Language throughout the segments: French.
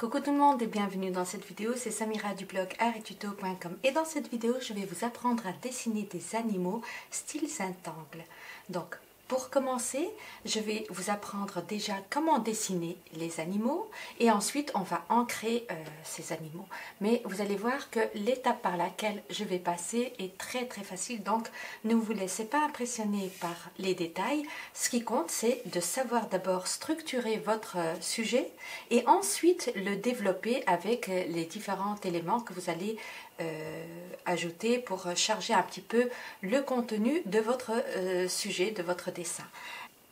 Coucou tout le monde et bienvenue dans cette vidéo, c'est Samira du blog arttuto.com et dans cette vidéo je vais vous apprendre à dessiner des animaux style Saint-Angle. Pour commencer, je vais vous apprendre déjà comment dessiner les animaux et ensuite on va ancrer euh, ces animaux. Mais vous allez voir que l'étape par laquelle je vais passer est très très facile donc ne vous laissez pas impressionner par les détails. Ce qui compte c'est de savoir d'abord structurer votre euh, sujet et ensuite le développer avec les différents éléments que vous allez euh, ajouter pour charger un petit peu le contenu de votre euh, sujet, de votre dessin.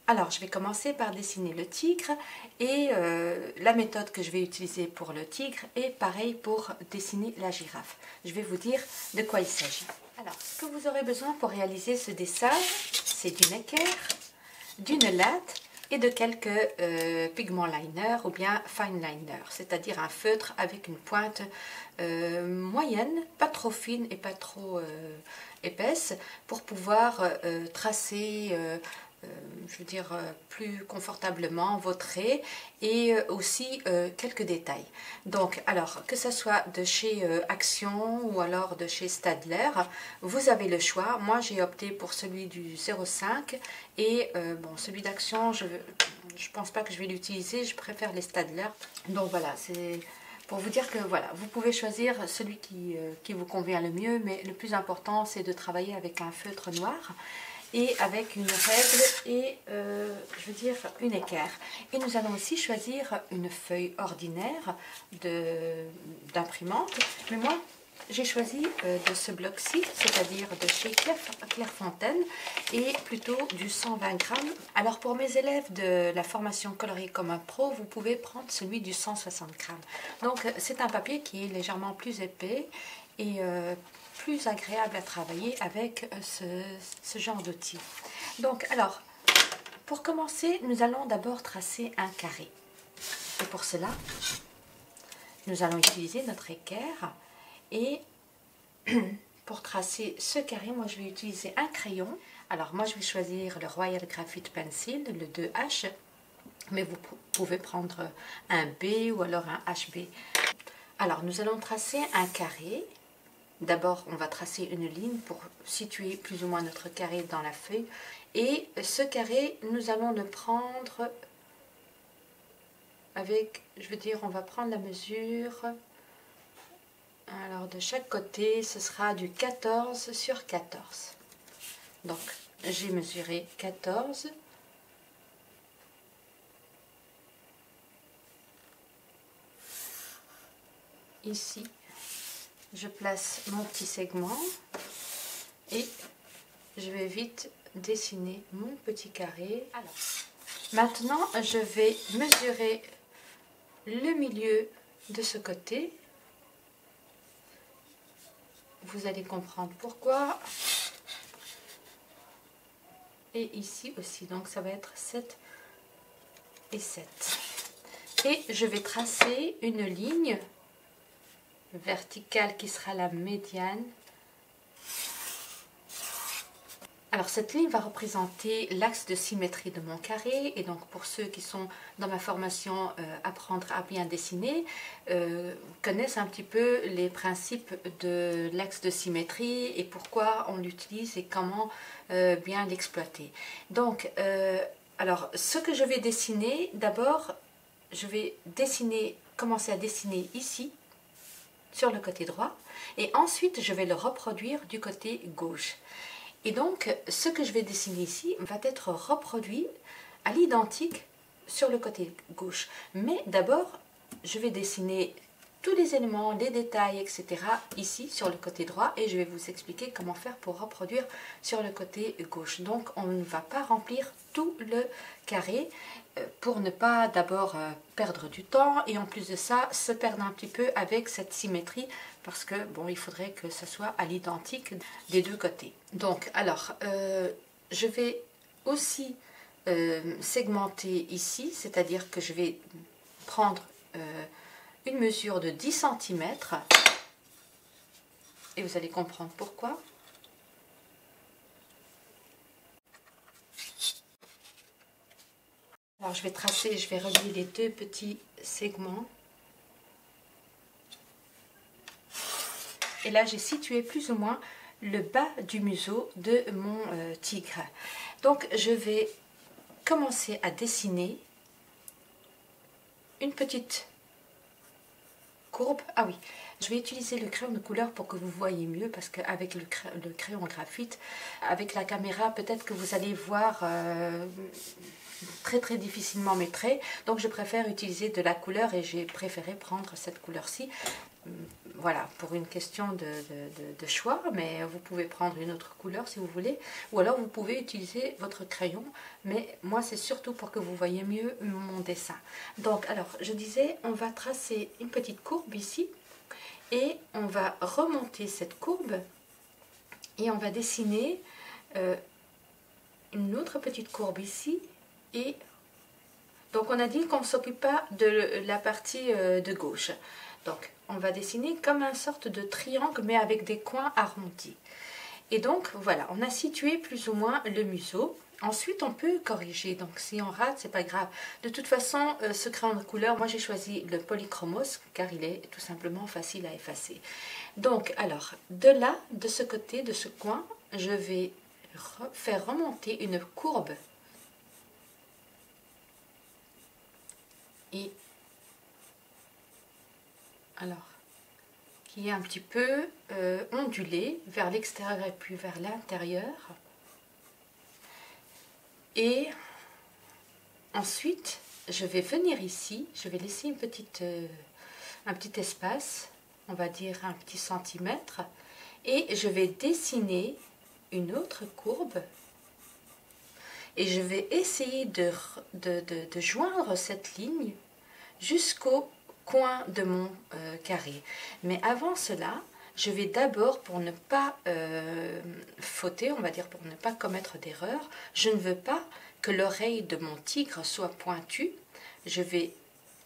Alors, je vais commencer par dessiner le tigre et euh, la méthode que je vais utiliser pour le tigre est pareil pour dessiner la girafe. Je vais vous dire de quoi il s'agit. Alors, ce que vous aurez besoin pour réaliser ce dessin, c'est d'une équerre, d'une latte et de quelques euh, pigments liner ou bien fine liner, c'est-à-dire un feutre avec une pointe euh, moyenne, pas trop fine et pas trop euh, épaisse, pour pouvoir tracer je veux dire, euh, plus confortablement vos traits et euh, aussi quelques détails. Donc, alors, que ce soit de chez Action ou alors de chez Stadler, vous avez le choix. Moi, j'ai opté pour celui du 05 et bon, celui d'Action, je ne pense pas que je vais l'utiliser, je préfère les Stadler. Donc voilà, c'est pour vous dire que voilà, vous pouvez choisir celui qui, qui vous convient le mieux, mais le plus important, c'est de travailler avec un feutre noir et avec une règle et euh, je veux dire une équerre. Et nous allons aussi choisir une feuille ordinaire d'imprimante. Mais moi, j'ai choisi euh, de ce bloc-ci, c'est-à-dire de chez Clairefontaine, et plutôt du 120 grammes. Alors pour mes élèves de la formation colorier comme un pro, vous pouvez prendre celui du 160 grammes. Donc c'est un papier qui est légèrement plus épais et euh, plus agréable à travailler avec euh, ce, genre d'outil. Donc, alors, pour commencer, nous allons d'abord tracer un carré. Et pour cela, nous allons utiliser notre équerre. Et pour tracer ce carré, moi, je vais utiliser un crayon. Alors, moi, je vais choisir le Royal Graphite Pencil, le 2H. Mais vous pouvez prendre un B ou alors un HB. Alors, nous allons tracer un carré D'abord, on va tracer une ligne pour situer plus ou moins notre carré dans la feuille. Et ce carré, nous allons le prendre avec, je veux dire, on va prendre la mesure. Alors, de chaque côté, ce sera du 14 sur 14. Donc, j'ai mesuré 14. Ici, je place mon petit segment et je vais vite dessiner mon petit carré. Alors, maintenant, je vais mesurer le milieu de ce côté. Vous allez comprendre pourquoi. Et ici aussi, donc ça va être 7 et 7. Et je vais tracer une ligne verticale qui sera la médiane. Alors cette ligne va représenter l'axe de symétrie de mon carré et donc pour ceux qui sont dans ma formation euh, apprendre à bien dessiner euh, connaissent un petit peu les principes de l'axe de symétrie et pourquoi on l'utilise et comment euh, bien l'exploiter. Donc alors ce que je vais dessiner d'abord je vais dessiner commencer à dessiner ici sur le côté droit et ensuite je vais le reproduire du côté gauche. Et donc ce que je vais dessiner ici va être reproduit à l'identique sur le côté gauche. Mais d'abord je vais dessiner tous les éléments, les détails, etc. ici sur le côté droit et je vais vous expliquer comment faire pour reproduire sur le côté gauche. Donc on ne va pas remplir tout le carré pour ne pas d'abord euh, perdre du temps et en plus de ça se perdre un petit peu avec cette symétrie parce que bon il faudrait que ça soit à l'identique des deux côtés. Donc alors euh, je vais aussi segmenter ici, c'est-à-dire que je vais prendre une mesure de 10 cm et vous allez comprendre pourquoi. Alors je vais tracer, je vais relier les deux petits segments. Et là j'ai situé plus ou moins le bas du museau de mon euh, tigre. Donc je vais commencer à dessiner une petite courbe. Ah oui, je vais utiliser le crayon de couleur pour que vous voyez mieux parce qu'avec le, le, crayon graphite, avec la caméra, peut-être que vous allez voir... Euh, très très difficilement traits. Donc je préfère utiliser de la couleur et j'ai préféré prendre cette couleur-ci. Voilà, pour une question de, choix, mais vous pouvez prendre une autre couleur si vous voulez. Ou alors vous pouvez utiliser votre crayon, mais moi c'est surtout pour que vous voyez mieux mon dessin. Donc alors, je disais, on va tracer une petite courbe ici et on va remonter cette courbe et on va dessiner euh, une autre petite courbe ici et donc on a dit qu'on ne s'occupe pas de la partie euh, de gauche donc on va dessiner comme une sorte de triangle mais avec des coins arrondis et donc voilà on a situé plus ou moins le museau Ensuite, on peut corriger. Donc, si on rate, c'est pas grave. De toute façon, euh, ce crayon de couleur, moi j'ai choisi le polychromos car il est tout simplement facile à effacer. Donc, alors, de là, de ce côté, de ce coin, je vais faire remonter une courbe. Et alors, qui est un petit peu euh, ondulé vers l'extérieur et puis vers l'intérieur. Et ensuite, je vais venir ici, je vais laisser une petite, euh, un petit espace, on va dire un petit centimètre, et je vais dessiner une autre courbe et je vais essayer de, de, joindre cette ligne jusqu'au coin de mon euh, carré. Mais avant cela, je vais d'abord, pour ne pas euh, fauter, on va dire pour ne pas commettre d'erreur, je ne veux pas que l'oreille de mon tigre soit pointue. Je vais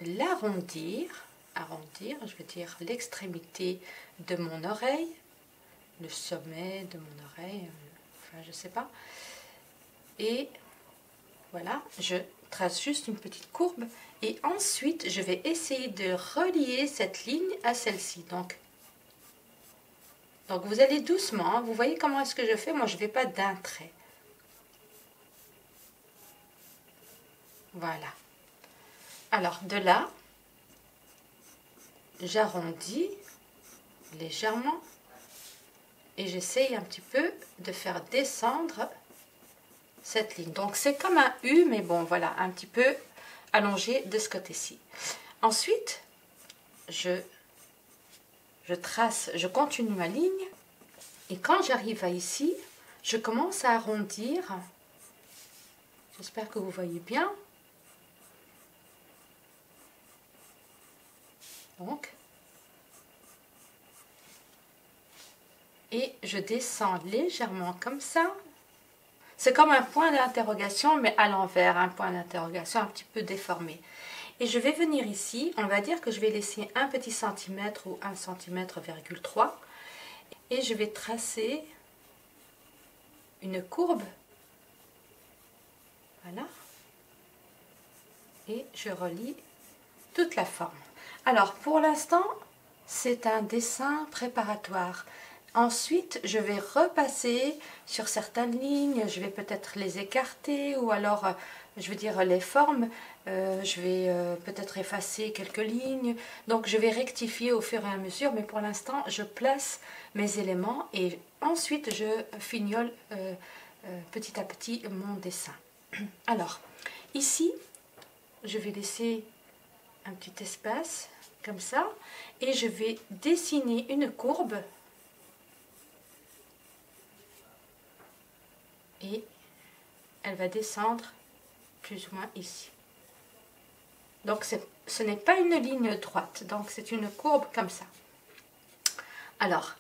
l'arrondir, arrondir, je veux dire l'extrémité de mon oreille, le sommet de mon oreille, enfin je sais pas. Et voilà, je trace juste une petite courbe et ensuite je vais essayer de relier cette ligne à celle-ci. Donc donc vous allez doucement, hein. vous voyez comment est-ce que je fais? Moi je ne vais pas d'un trait. Voilà. Alors de là, j'arrondis légèrement et j'essaye un petit peu de faire descendre cette ligne. Donc c'est comme un U, mais bon voilà, un petit peu allongé de ce côté-ci. Ensuite, je je trace, je continue ma ligne et quand j'arrive à ici, je commence à arrondir. J'espère que vous voyez bien. Donc, et je descends légèrement comme ça. C'est comme un point d'interrogation, mais à l'envers, un point d'interrogation un petit peu déformé. Et je vais venir ici, on va dire que je vais laisser un petit centimètre ou un centimètre virgule 3 et je vais tracer une courbe. Voilà. Et je relie toute la forme. Alors pour l'instant, c'est un dessin préparatoire. Ensuite, je vais repasser sur certaines lignes, je vais peut-être les écarter ou alors, euh, je veux dire, les formes, euh, je vais euh, peut-être effacer quelques lignes. Donc, je vais rectifier au fur et à mesure, mais pour l'instant, je place mes éléments et ensuite, je fignole petit à petit mon dessin. Alors, ici, je vais laisser un petit espace comme ça et je vais dessiner une courbe et elle va descendre plus ou moins ici. Donc ce n'est pas une ligne droite, donc c'est une courbe comme ça. Alors,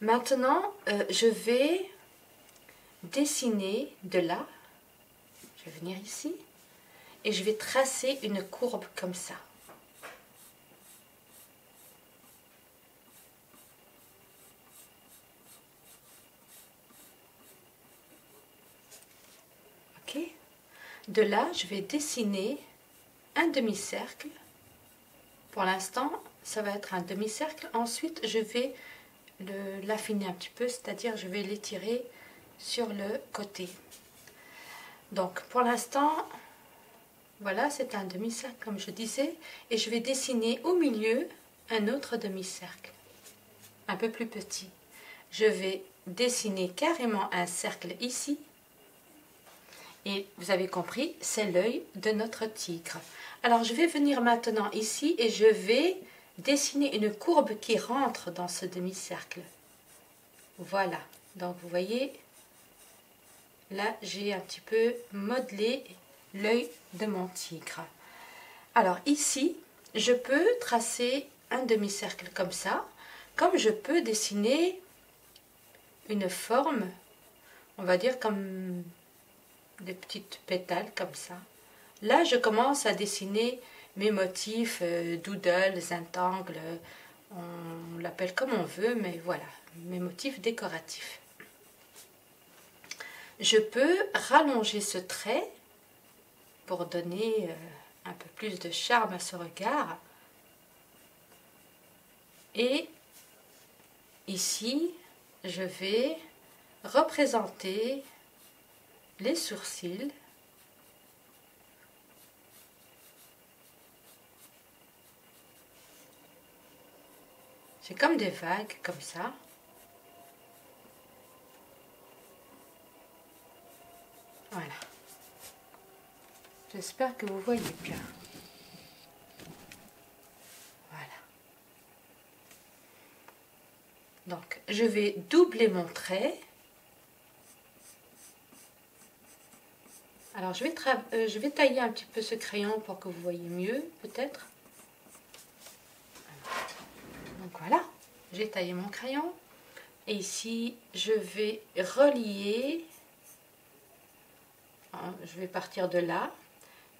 maintenant, euh, je vais dessiner de là, je vais venir ici, et je vais tracer une courbe comme ça. De là, je vais dessiner un demi-cercle. Pour l'instant, ça va être un demi-cercle. Ensuite, je vais l'affiner un petit peu, c'est-à-dire je vais l'étirer sur le côté. Donc pour l'instant, voilà, c'est un demi-cercle comme je disais, et je vais dessiner au milieu un autre demi-cercle, un peu plus petit. Je vais dessiner carrément un cercle ici, et vous avez compris, c'est l'œil de notre tigre. Alors je vais venir maintenant ici et je vais dessiner une courbe qui rentre dans ce demi-cercle. Voilà, donc vous voyez, là j'ai un petit peu modelé l'œil de mon tigre. Alors ici, je peux tracer un demi-cercle comme ça, comme je peux dessiner une forme, on va dire comme des petites pétales comme ça. Là, je commence à dessiner mes motifs, euh, doodles, on l'appelle comme on veut, mais voilà, mes motifs décoratifs. Je peux rallonger ce trait pour donner euh, un peu plus de charme à ce regard. Et ici, je vais représenter les sourcils C'est comme des vagues, comme ça. Voilà. J'espère que vous voyez bien. Voilà. Donc, je vais doubler mon trait. Alors, je vais, euh, je vais tailler un petit peu ce crayon pour que vous voyez mieux, peut-être. Donc voilà, j'ai taillé mon crayon. Et ici, je vais relier. Hein, je vais partir de là.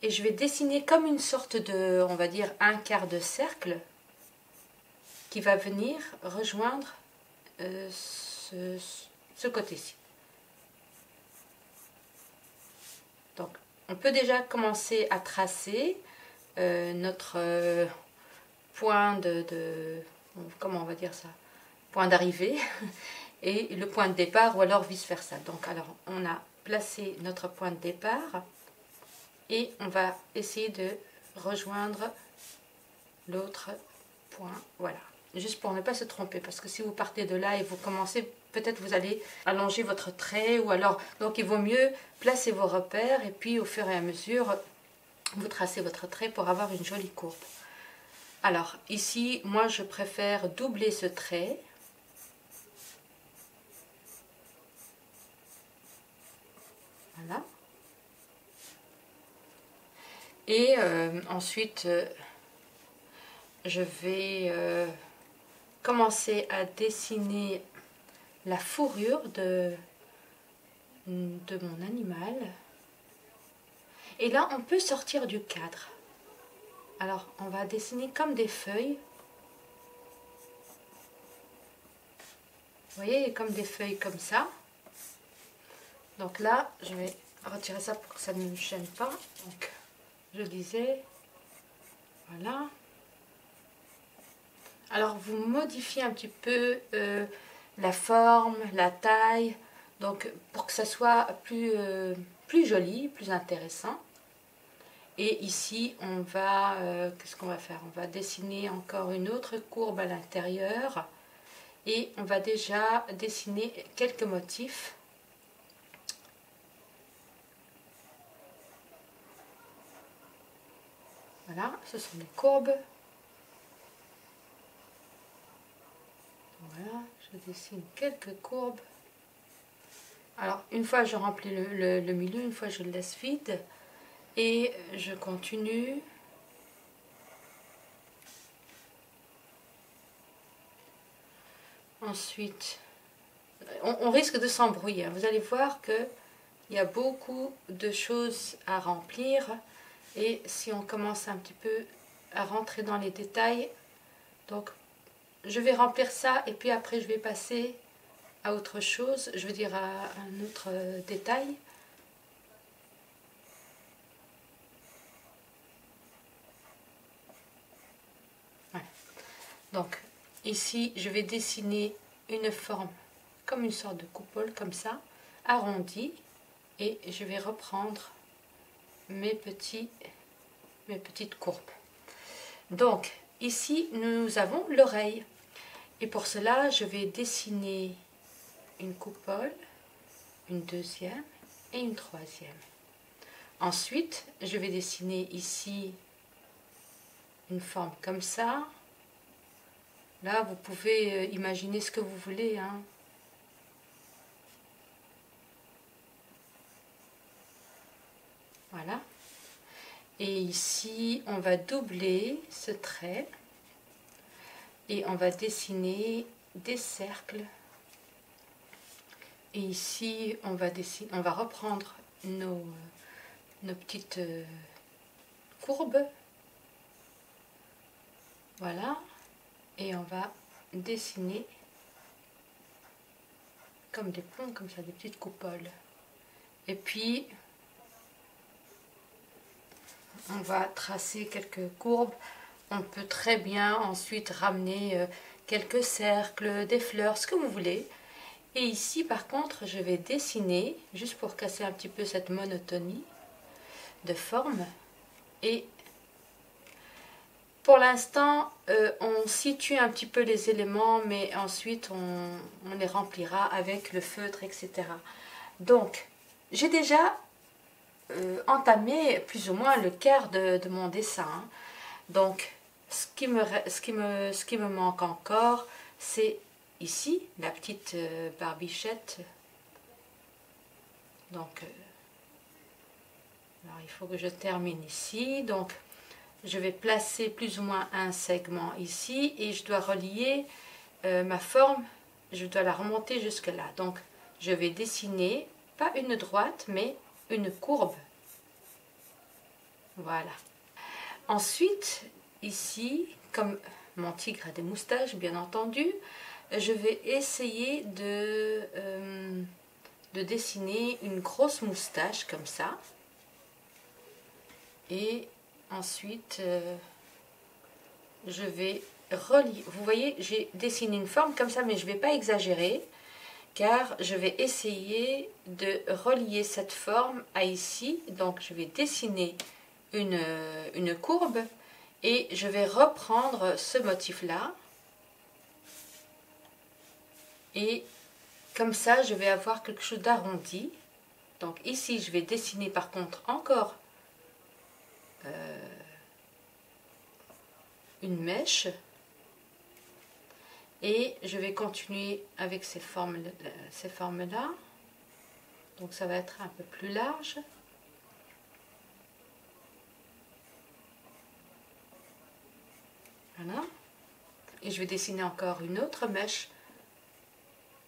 Et je vais dessiner comme une sorte de, on va dire, un quart de cercle qui va venir rejoindre euh, ce, côté-ci. Donc, on peut déjà commencer à tracer euh, notre euh, point de, comment on va dire ça Point d'arrivée et le point de départ ou alors vice versa. Donc, alors, on a placé notre point de départ et on va essayer de rejoindre l'autre point. Voilà juste pour ne pas se tromper parce que si vous partez de là et vous commencez peut-être vous allez allonger votre trait ou alors donc il vaut mieux placer vos repères et puis au fur et à mesure vous tracez votre trait pour avoir une jolie courbe. Alors ici moi je préfère doubler ce trait. Voilà. Et euh, ensuite euh, je vais euh, commencer à dessiner la fourrure de, de mon animal. Et là, on peut sortir du cadre. Alors, on va dessiner comme des feuilles. Vous voyez, comme des feuilles comme ça. Donc là, je vais retirer ça pour que ça ne me gêne pas. Donc, je disais, voilà. Alors vous modifiez un petit peu euh, la forme, la taille, donc pour que ça soit plus, euh, joli, plus intéressant. Et ici, on va, euh, qu'est-ce qu'on va faire? On va dessiner encore une autre courbe à l'intérieur. Et on va déjà dessiner quelques motifs. Voilà, ce sont des courbes. Je dessine quelques courbes. Alors, une fois je remplis le, milieu, une fois je le laisse vide. Et je continue. Ensuite, on, risque de s'embrouiller. Vous allez voir qu'il y a beaucoup de choses à remplir. Et si on commence un petit peu à rentrer dans les détails, donc je vais remplir ça et puis après je vais passer à autre chose, je veux dire à un autre euh, détail. Donc ici je vais dessiner une forme comme une sorte de coupole comme ça, arrondie, et je vais reprendre mes, petits, mes petites courbes. Donc, ici, nous avons l'oreille. Et pour cela, je vais dessiner une coupole, une deuxième et une troisième. Ensuite, je vais dessiner ici une forme comme ça. Là, vous pouvez euh, imaginer ce que vous voulez. Hein. Voilà. Et ici, on va doubler ce trait et on va dessiner des cercles. Et ici, on va, dessiner, on va reprendre nos, nos petites euh, courbes. Voilà. Et on va dessiner comme des plombs, comme ça, des petites coupoles. Et puis, on va tracer quelques courbes. On peut très bien ensuite ramener euh, quelques cercles, des fleurs, ce que vous voulez. Et ici, par contre, je vais dessiner, juste pour casser un petit peu cette monotonie de forme. Et pour l'instant, euh, on situe un petit peu les éléments, mais ensuite, on, les remplira avec le feutre, etc. Donc, j'ai déjà euh, entamé plus ou moins le quart de, mon dessin. Donc, ce qui me, ce qui me, ce qui me manque encore, c'est ici, la petite euh, barbichette. Donc, alors il faut que je termine ici. Donc, je vais placer plus ou moins un segment ici et je dois relier euh, ma forme, je dois la remonter jusque là. Donc, je vais dessiner, pas une droite, mais une courbe. Voilà. Ensuite, ici, comme mon tigre a des moustaches, bien entendu, je vais essayer de, euh, de dessiner une grosse moustache comme ça. Et ensuite, euh, je vais relier. Vous voyez, j'ai dessiné une forme comme ça, mais je ne vais pas exagérer, car je vais essayer de relier cette forme à ici. Donc, je vais dessiner une, une courbe et je vais reprendre ce motif-là. Et comme ça, je vais avoir quelque chose d'arrondi. Donc ici, je vais dessiner par contre encore euh, une mèche et je vais continuer avec ces formes euh, ces formes là donc ça va être un peu plus large voilà et je vais dessiner encore une autre mèche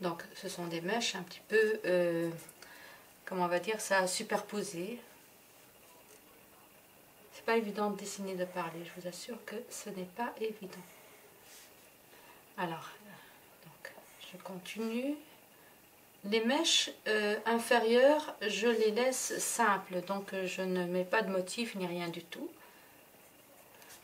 donc ce sont des mèches un petit peu euh, comment on va dire ça superposé pas évident de dessiner de parler, je vous assure que ce n'est pas évident. Alors, donc, je continue. Les mèches euh, inférieures, je les laisse simples, donc je ne mets pas de motif ni rien du tout.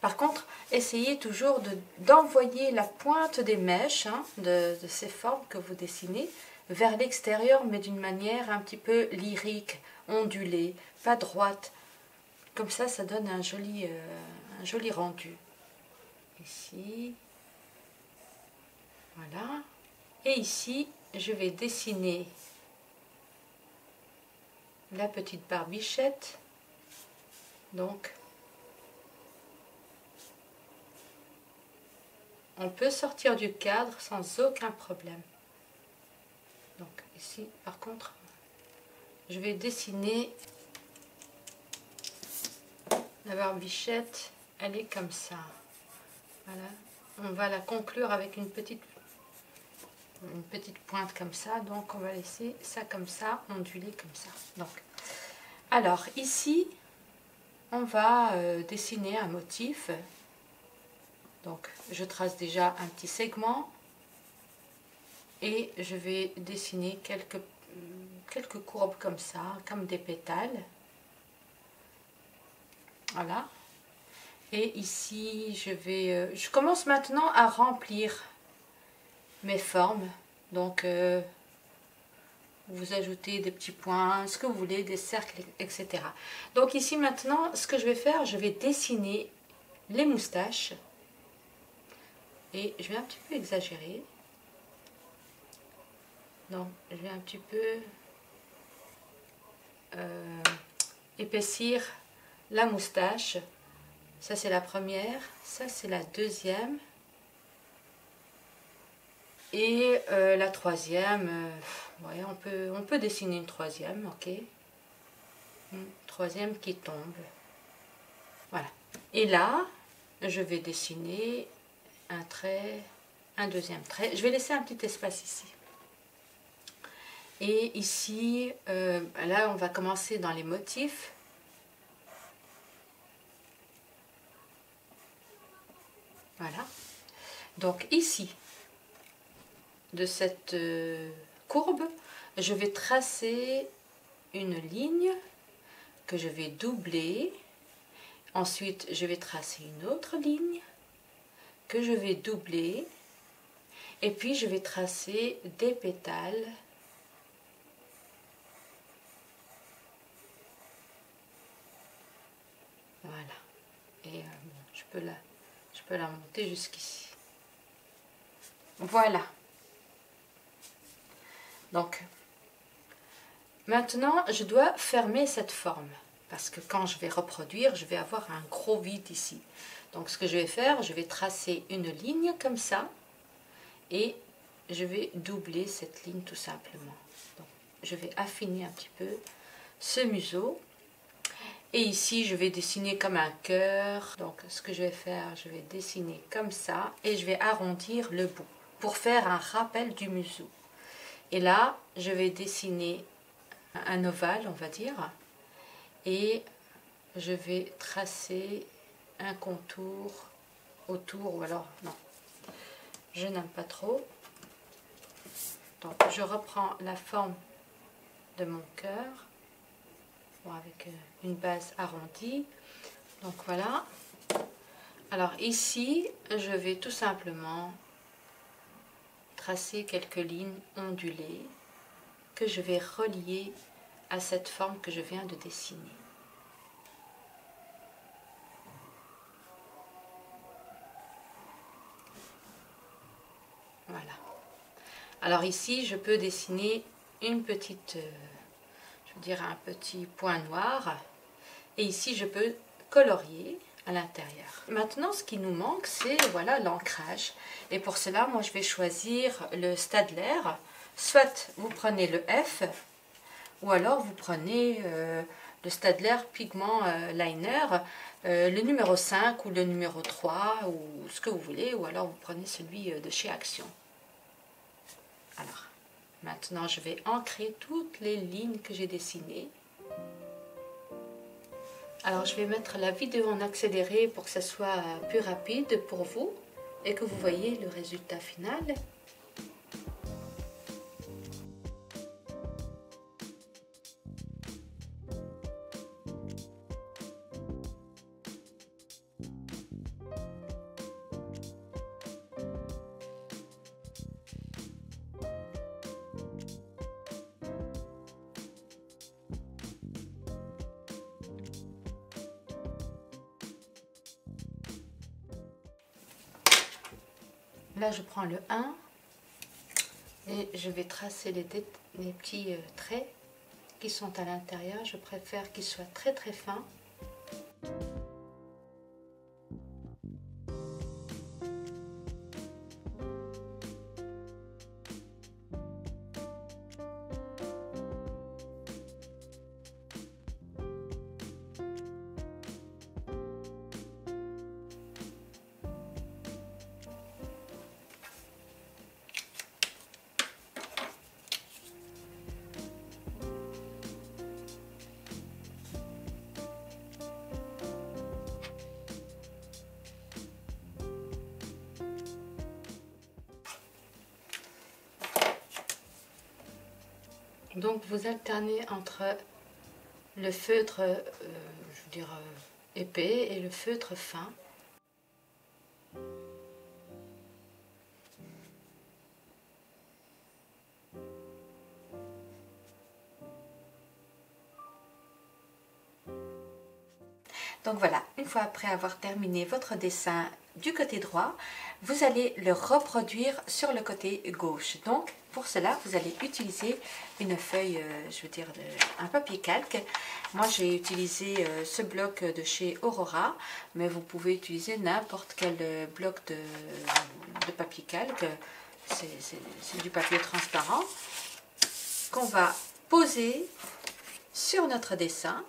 Par contre, essayez toujours d'envoyer la pointe des mèches, hein, de, ces formes que vous dessinez, vers l'extérieur, mais d'une manière un petit peu lyrique, ondulée, pas droite, comme ça, ça donne un joli, euh, un joli rendu. Ici. Voilà. Et ici, je vais dessiner la petite barbichette. Donc, on peut sortir du cadre sans aucun problème. Donc ici, par contre, je vais dessiner la barbichette, elle est comme ça. Voilà. On va la conclure avec une petite, une petite pointe comme ça. Donc, on va laisser ça comme ça, onduler comme ça. Donc, alors, ici, on va euh, dessiner un motif. Donc, je trace déjà un petit segment. Et je vais dessiner quelques, quelques courbes comme ça, comme des pétales. Voilà. Et ici, je vais... Euh, je commence maintenant à remplir mes formes. Donc, euh, vous ajoutez des petits points, ce que vous voulez, des cercles, etc. Donc ici maintenant, ce que je vais faire, je vais dessiner les moustaches. Et je vais un petit peu exagérer. Donc, je vais un petit peu euh, épaissir la moustache. Ça, c'est la première. Ça, c'est la deuxième. Et euh, la troisième, euh, on, peut, on peut dessiner une troisième, ok Une troisième qui tombe. Voilà. Et là, je vais dessiner un trait, un deuxième trait. Je vais laisser un petit espace ici. Et ici, euh, là, on va commencer dans les motifs. Voilà. Donc ici, de cette euh, courbe, je vais tracer une ligne que je vais doubler. Ensuite, je vais tracer une autre ligne que je vais doubler. Et puis, je vais tracer des pétales Voilà. Et euh, je, peux la, je peux la monter jusqu'ici. Voilà. Donc, maintenant, je dois fermer cette forme. Parce que quand je vais reproduire, je vais avoir un gros vide ici. Donc, ce que je vais faire, je vais tracer une ligne comme ça. Et je vais doubler cette ligne tout simplement. Je vais affiner un petit peu ce museau. Et ici, je vais dessiner comme un cœur. Donc, ce que je vais faire, je vais dessiner comme ça. Et je vais arrondir le bout pour faire un rappel du museau. Et là, je vais dessiner un ovale, on va dire. Et je vais tracer un contour autour, ou alors, non, je n'aime pas trop. Donc, je reprends la forme de mon cœur avec euh, une base arrondie. Donc voilà. Alors ici, je vais tout simplement tracer quelques lignes ondulées que je vais relier à cette forme que je viens de dessiner. Voilà. Alors ici, je peux dessiner une petite euh, un petit point noir. Et ici, je peux colorier à l'intérieur. Maintenant, ce qui nous manque, c'est voilà l'ancrage. Et pour cela, moi, je vais choisir le Stadler. Soit vous prenez le F, ou alors vous prenez euh, le Stadler Pigment euh, Liner, le numéro 5 ou le numéro 3, ou ce que vous voulez, ou alors vous prenez celui de chez Action. Alors, Maintenant, je vais ancrer toutes les lignes que j'ai dessinées. Alors, je vais mettre la vidéo en accéléré pour que ce soit plus rapide pour vous et que vous voyez le résultat final. Le 1 et je vais tracer les, les petits euh, traits qui sont à l'intérieur. Je préfère qu'ils soient très très fins Donc vous alternez entre le feutre, euh, euh, épais et le feutre fin. Donc voilà, une fois après avoir terminé votre dessin du côté droit, vous allez le reproduire sur le côté gauche pour cela, vous allez utiliser une feuille, euh, je veux dire un papier calque. Moi j'ai utilisé euh, ce bloc de chez Aurora, mais vous pouvez utiliser n'importe quel euh, bloc de, de papier calque. C'est du papier transparent qu'on va poser sur notre dessin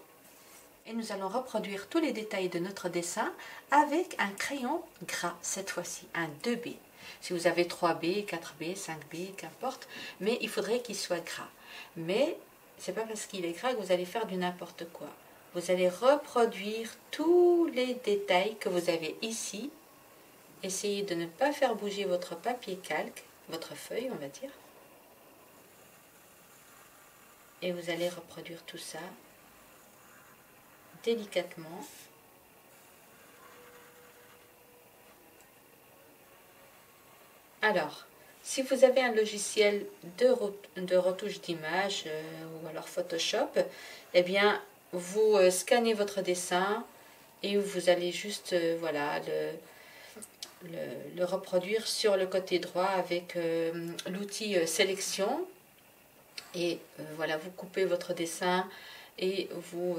et nous allons reproduire tous les détails de notre dessin avec un crayon gras cette fois-ci, un 2B. Si vous avez 3B, 4B, 5B, qu'importe, mais il faudrait qu'il soit gras. Mais c'est pas parce qu'il est gras que vous allez faire du n'importe quoi. Vous allez reproduire tous les détails que vous avez ici. Essayez de ne pas faire bouger votre papier calque, votre feuille on va dire. Et vous allez reproduire tout ça délicatement. Alors, si vous avez un logiciel de, de retouche d'image euh, ou alors Photoshop, eh bien, vous euh, scannez votre dessin et vous allez juste euh, voilà, le, reproduire sur le côté droit avec l'outil sélection. Et voilà, vous coupez votre dessin et vous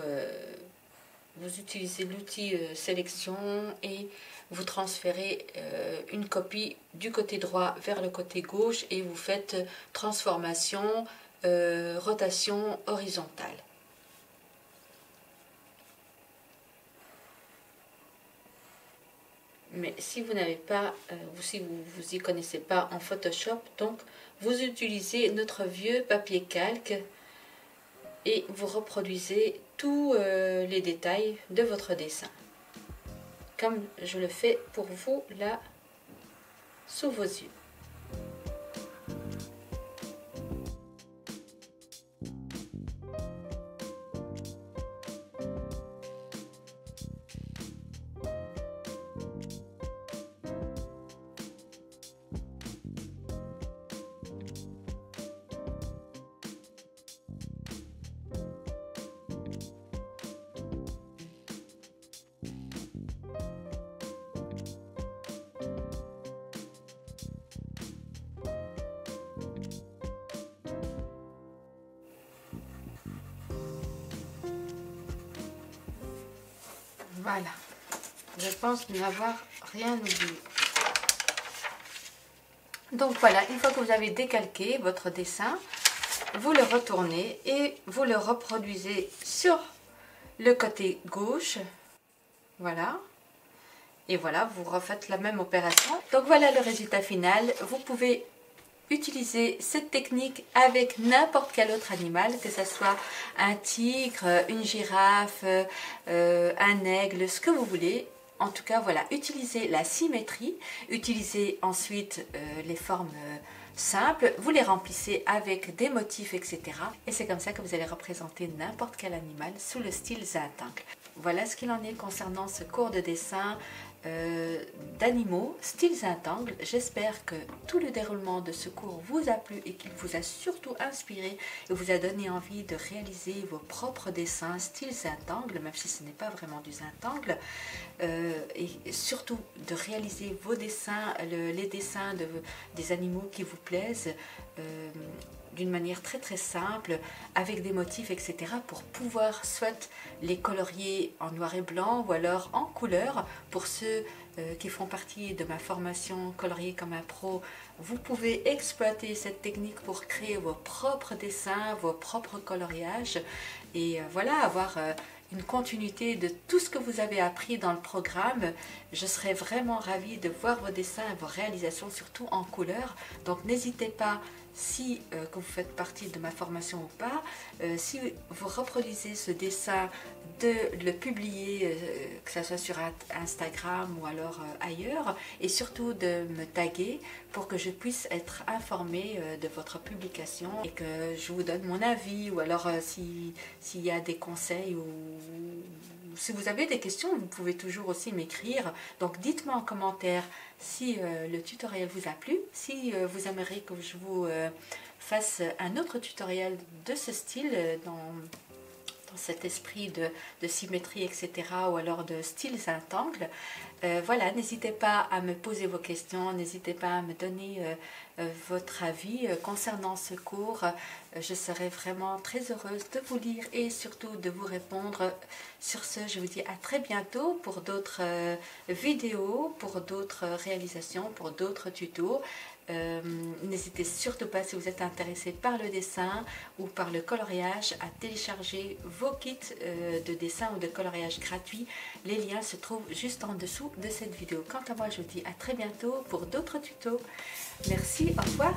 vous utilisez l'outil sélection et vous transférez euh, une copie du côté droit vers le côté gauche et vous faites transformation, euh, rotation horizontale. Mais si vous n'avez pas, ou si vous vous y connaissez pas en Photoshop, donc vous utilisez notre vieux papier calque et vous reproduisez tous euh, les détails de votre dessin. Comme je le fais pour vous là sous vos yeux. N'avoir rien oublié. Donc voilà, une fois que vous avez décalqué votre dessin, vous le retournez et vous le reproduisez sur le côté gauche. Voilà. Et voilà, vous refaites la même opération. Donc voilà le résultat final. Vous pouvez utiliser cette technique avec n'importe quel autre animal, que ce soit un tigre, une girafe, euh, un aigle, ce que vous voulez. En tout cas, voilà, utilisez la symétrie, utilisez ensuite euh, les formes euh, simples, vous les remplissez avec des motifs, etc. Et c'est comme ça que vous allez représenter n'importe quel animal sous le style Zintangle. Voilà ce qu'il en est concernant ce cours de dessin euh, d'animaux, style Zintangle. J'espère que tout le déroulement de ce cours vous a plu et qu'il vous a surtout inspiré et vous a donné envie de réaliser vos propres dessins style Zintangle, même si ce n'est pas vraiment du Zintangle, euh, et surtout de réaliser vos dessins, les dessins de, des animaux qui vous plaisent. Euh, d'une manière très très simple, avec des motifs, etc. pour pouvoir soit les colorier en noir et blanc ou alors en couleur. Pour ceux euh, qui font partie de ma formation colorier comme un pro, vous pouvez exploiter cette technique pour créer vos propres dessins, vos propres coloriages et euh, voilà, avoir... Euh, une continuité de tout ce que vous avez appris dans le programme. Je serais vraiment ravie de voir vos dessins vos réalisations, surtout en couleur. Donc n'hésitez pas si euh, que vous faites partie de ma formation ou pas, euh, si vous reproduisez ce dessin, de le publier, euh, que ce soit sur Instagram ou alors ailleurs, et surtout de me taguer pour que je puisse être informée de votre publication et que je vous donne mon avis ou alors s'il y a des conseils ou si vous avez des questions, vous pouvez toujours aussi m'écrire. Donc dites-moi en commentaire si euh, le tutoriel vous a plu, si euh, vous aimeriez que je vous euh, fasse un autre tutoriel de ce style cet esprit de, symétrie, etc. ou alors de style Saint-Angle. Euh, voilà, n'hésitez pas à me poser vos questions, n'hésitez pas à me donner euh, euh, votre avis concernant ce cours. je serai vraiment très heureuse de vous lire et surtout de vous répondre. Sur ce, je vous dis à très bientôt pour d'autres vidéos, pour d'autres réalisations, pour d'autres tutos. N'hésitez surtout pas, si vous êtes intéressé par le dessin ou par le coloriage, à télécharger vos kits de dessin ou de coloriage gratuits. Les liens se trouvent juste en dessous de cette vidéo. Quant à moi, je vous dis à très bientôt pour d'autres tutos. Merci, au revoir.